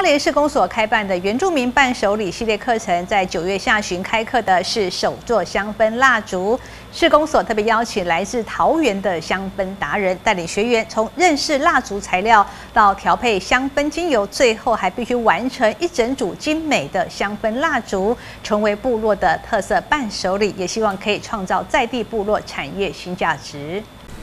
花莲市公所开办的原住民伴手礼系列课程，在九月下旬开课的是手做香氛蜡烛。市公所特别邀请来自桃园的香氛达人，带领学员从认识蜡烛材料到调配香氛精油，最后还必须完成一整组精美的香氛蜡烛，成为部落的特色伴手礼。也希望可以创造在地部落产业新价值。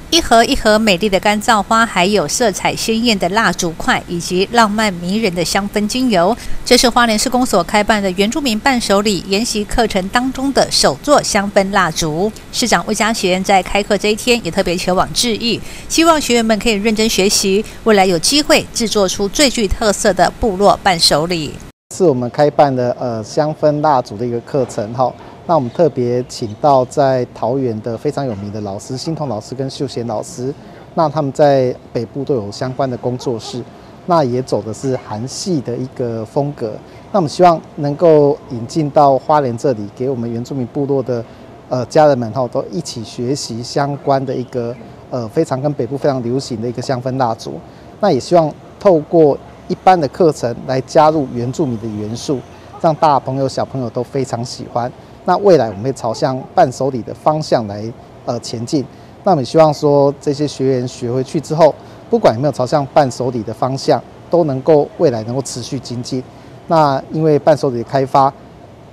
一盒一盒美丽的干燥花，还有色彩鲜艳的蜡烛块，以及浪漫迷人的香氛精油。这是花莲市公所开办的原住民伴手礼研习课程当中的首座香氛蜡烛。市长魏家贤在开课这一天也特别前往致意，希望学员们可以认真学习，未来有机会制作出最具特色的部落伴手礼。是我们开办的呃香氛蜡烛的一个课程哈。那我们特别请到在桃园的非常有名的老师，新彤老师跟秀贤老师，那他们在北部都有相关的工作室，那也走的是韩系的一个风格。那我们希望能够引进到花莲这里，给我们原住民部落的呃家人们哈，都一起学习相关的一个呃非常跟北部非常流行的一个香氛蜡烛。那也希望透过一般的课程来加入原住民的元素，让大朋友小朋友都非常喜欢。那未来我们会朝向伴手礼的方向来呃前进。那我们希望说这些学员学回去之后，不管有没有朝向伴手礼的方向，都能够未来能够持续精进。那因为伴手礼的开发，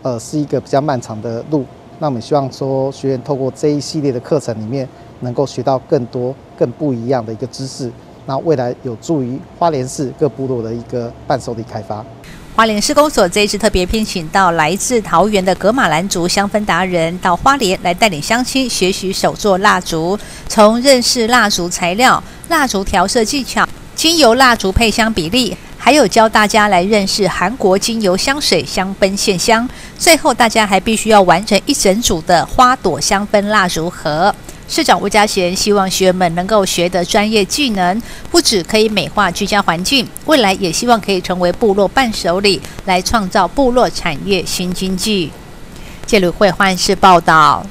呃是一个比较漫长的路。那我们希望说学员透过这一系列的课程里面，能够学到更多更不一样的一个知识。那未来有助于花莲市各部落的一个伴手礼开发。花莲施工所这一次特别聘请到来自桃园的格马兰族香氛达人到花莲来带领乡亲学习手做蜡烛，从认识蜡烛材料、蜡烛调色技巧、精油蜡烛配香比例，还有教大家来认识韩国精油香水香氛线香，最后大家还必须要完成一整组的花朵香氛蜡烛盒。市长吴家贤希望学员们能够学得专业技能，不止可以美化居家环境，未来也希望可以成为部落伴手礼，来创造部落产业新经济。谢鲁会换市报道。